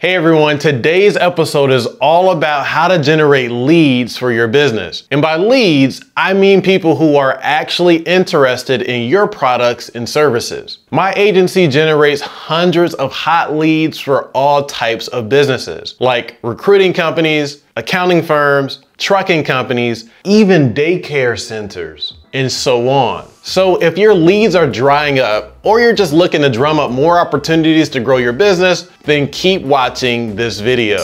Hey everyone, today's episode is all about how to generate leads for your business. And by leads, I mean people who are actually interested in your products and services. My agency generates hundreds of hot leads for all types of businesses, like recruiting companies, accounting firms, trucking companies, even daycare centers, and so on. So if your leads are drying up or you're just looking to drum up more opportunities to grow your business, then keep watching this video.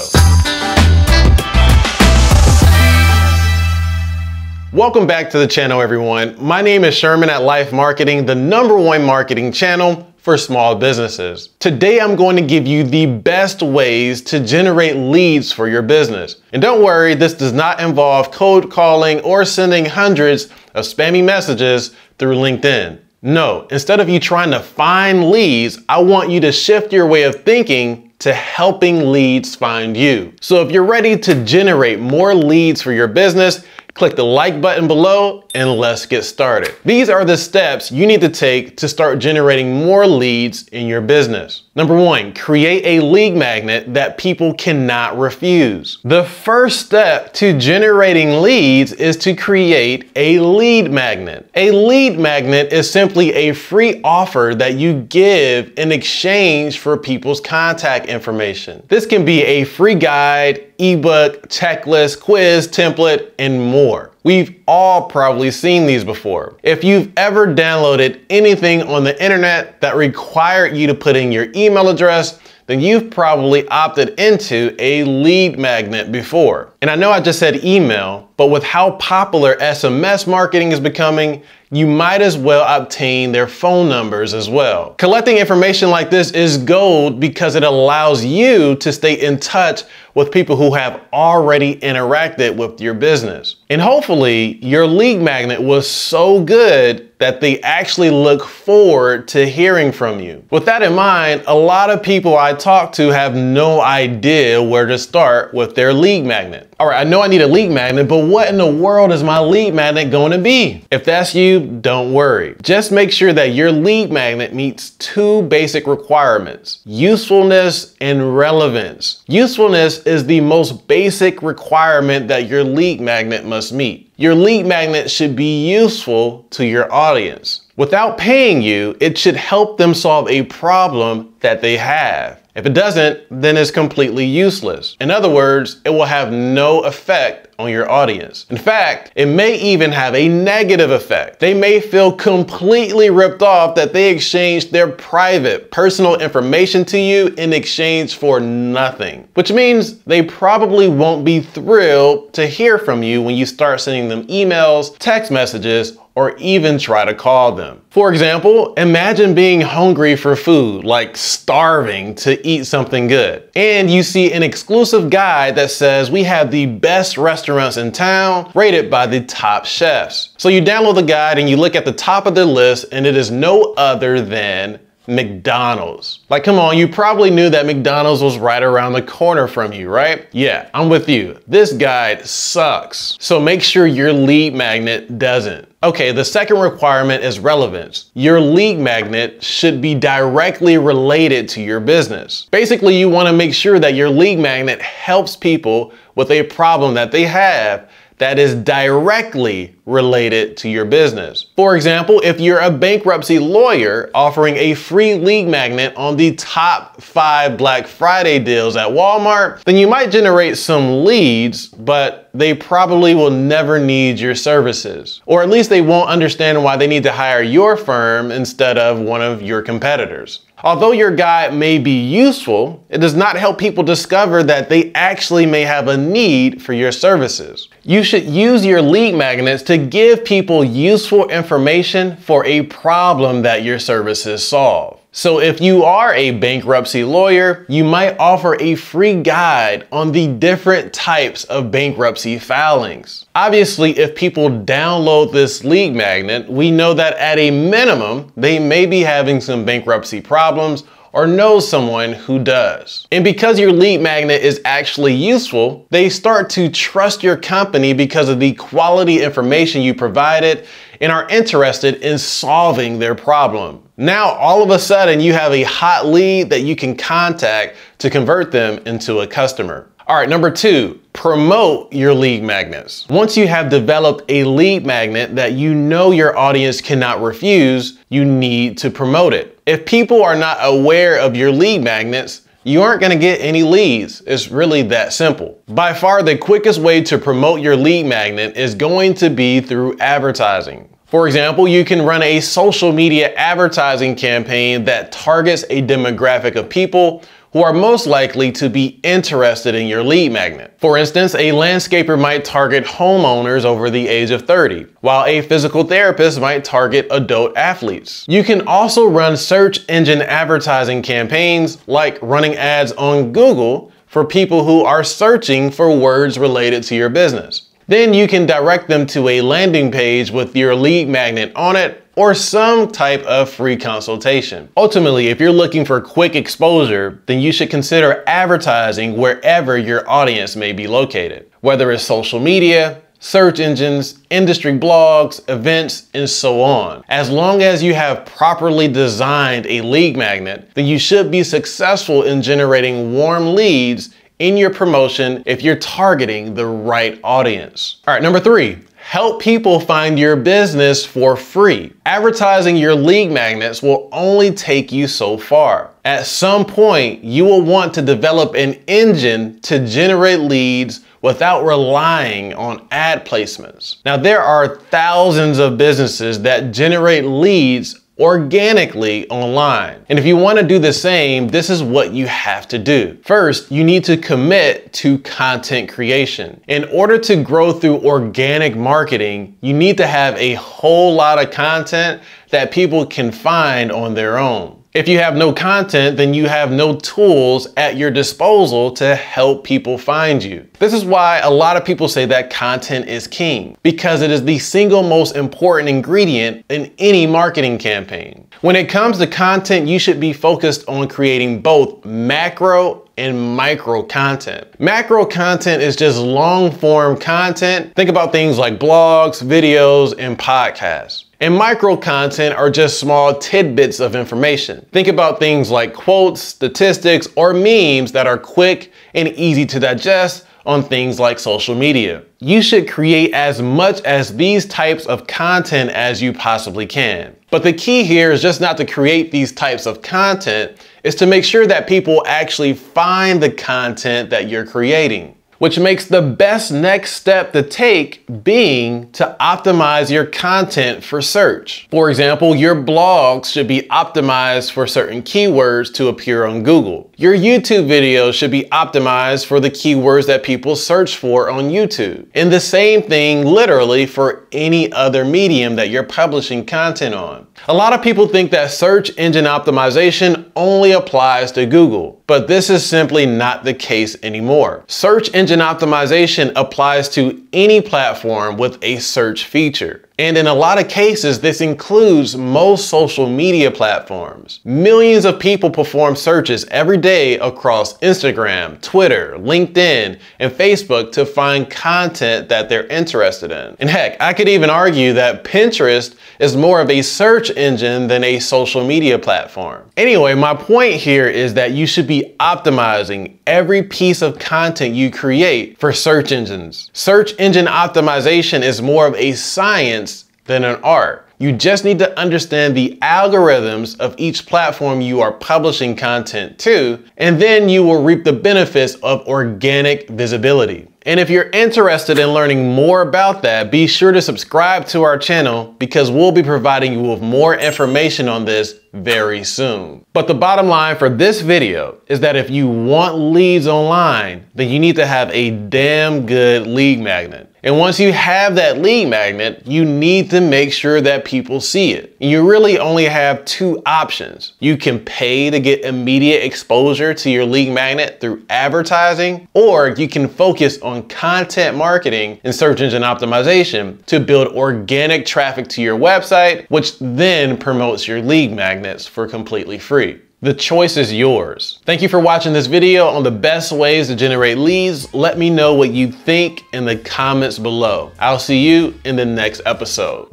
Welcome back to the channel, everyone. My name is Sherman at LYFE Marketing, the number one marketing channel for small businesses. Today, I'm going to give you the best ways to generate leads for your business. And don't worry, this does not involve cold calling or sending hundreds of spammy messages through LinkedIn. No, instead of you trying to find leads, I want you to shift your way of thinking to helping leads find you. So if you're ready to generate more leads for your business, click the like button below and let's get started. These are the steps you need to take to start generating more leads in your business. Number one, create a lead magnet that people cannot refuse. The first step to generating leads is to create a lead magnet. A lead magnet is simply a free offer that you give in exchange for people's contact information. This can be a free guide, ebook, checklist, quiz, template, and more. We've all probably seen these before. If you've ever downloaded anything on the internet that required you to put in your email address, then you've probably opted into a lead magnet before. And I know I just said email, but with how popular SMS marketing is becoming, you might as well obtain their phone numbers as well. Collecting information like this is gold because it allows you to stay in touch with people who have already interacted with your business. And hopefully your lead magnet was so good that they actually look forward to hearing from you. With that in mind, a lot of people I talk to have no idea where to start with their lead magnet. All right, I know I need a lead magnet, but what in the world is my lead magnet going to be? If that's you, don't worry. Just make sure that your lead magnet meets two basic requirements, usefulness and relevance. Usefulness is the most basic requirement that your lead magnet must meet. Your lead magnet should be useful to your audience. Without paying you, it should help them solve a problem that they have. If it doesn't, then it's completely useless. In other words, it will have no effect on your audience. In fact, it may even have a negative effect. They may feel completely ripped off that they exchanged their private, personal information to you in exchange for nothing, which means they probably won't be thrilled to hear from you when you start sending them emails, text messages, or even try to call them. For example, imagine being hungry for food, like starving to eat something good. And you see an exclusive guide that says we have the best restaurants in town rated by the top chefs. So you download the guide and you look at the top of the list and it is no other than McDonald's. Like, come on, you probably knew that McDonald's was right around the corner from you, right? Yeah, I'm with you. This guide sucks. So make sure your lead magnet doesn't. Okay, the second requirement is relevance. Your lead magnet should be directly related to your business. Basically, you wanna make sure that your lead magnet helps people with a problem that they have that is directly related to your business. For example, if you're a bankruptcy lawyer offering a free lead magnet on the top five Black Friday deals at Walmart, then you might generate some leads, but they probably will never need your services. Or at least they won't understand why they need to hire your firm instead of one of your competitors. Although your guide may be useful, it does not help people discover that they actually may have a need for your services. You should use your lead magnets to give people useful information for a problem that your services solve. So if you are a bankruptcy lawyer, you might offer a free guide on the different types of bankruptcy filings. Obviously, if people download this lead magnet, we know that at a minimum, they may be having some bankruptcy problems or know someone who does. And because your lead magnet is actually useful, they start to trust your company because of the quality information you provided and are interested in solving their problem. Now, all of a sudden, you have a hot lead that you can contact to convert them into a customer. All right, number two, promote your lead magnets. Once you have developed a lead magnet that you know your audience cannot refuse, you need to promote it. If people are not aware of your lead magnets, you aren't gonna get any leads. It's really that simple. By far, the quickest way to promote your lead magnet is going to be through advertising. For example, you can run a social media advertising campaign that targets a demographic of people who are most likely to be interested in your lead magnet. For instance, a landscaper might target homeowners over the age of 30, while a physical therapist might target adult athletes. You can also run search engine advertising campaigns like running ads on Google for people who are searching for words related to your business. Then you can direct them to a landing page with your lead magnet on it or some type of free consultation. Ultimately, if you're looking for quick exposure, then you should consider advertising wherever your audience may be located, whether it's social media, search engines, industry blogs, events, and so on. As long as you have properly designed a lead magnet, then you should be successful in generating warm leads in your promotion if you're targeting the right audience. All right, number three, help people find your business for free. Advertising your lead magnets will only take you so far. At some point, you will want to develop an engine to generate leads without relying on ad placements. Now, there are thousands of businesses that generate leads organically online. And if you want to do the same, this is what you have to do. First, you need to commit to content creation. In order to grow through organic marketing, you need to have a whole lot of content that people can find on their own. If you have no content, then you have no tools at your disposal to help people find you. This is why a lot of people say that content is king, because it is the single most important ingredient in any marketing campaign. When it comes to content, you should be focused on creating both macro and micro content. Macro content is just long form content. Think about things like blogs, videos, and podcasts. And micro content are just small tidbits of information. Think about things like quotes, statistics, or memes that are quick and easy to digest on things like social media. You should create as much as these types of content as you possibly can. But the key here is just not to create these types of content, is to make sure that people actually find the content that you're creating which makes the best next step to take being to optimize your content for search. For example, your blogs should be optimized for certain keywords to appear on Google. Your YouTube videos should be optimized for the keywords that people search for on YouTube. And the same thing literally for any other medium that you're publishing content on. A lot of people think that search engine optimization only applies to Google, but this is simply not the case anymore. Search engine optimization applies to any platform with a search feature. And in a lot of cases, this includes most social media platforms. Millions of people perform searches every day across Instagram, Twitter, LinkedIn, and Facebook to find content that they're interested in. And heck, I could even argue that Pinterest is more of a search engine than a social media platform. Anyway, my point here is that you should be optimizing every piece of content you create for search engines. Search engine optimization is more of a science than an art. You just need to understand the algorithms of each platform you are publishing content to, and then you will reap the benefits of organic visibility. And if you're interested in learning more about that, be sure to subscribe to our channel because we'll be providing you with more information on this very soon. But the bottom line for this video is that if you want leads online, then you need to have a damn good lead magnet. And once you have that lead magnet, you need to make sure that people see it. You really only have two options. You can pay to get immediate exposure to your lead magnet through advertising, or you can focus on content marketing and search engine optimization to build organic traffic to your website, which then promotes your lead magnets for completely free. The choice is yours. Thank you for watching this video on the best ways to generate leads. Let me know what you think in the comments below. I'll see you in the next episode.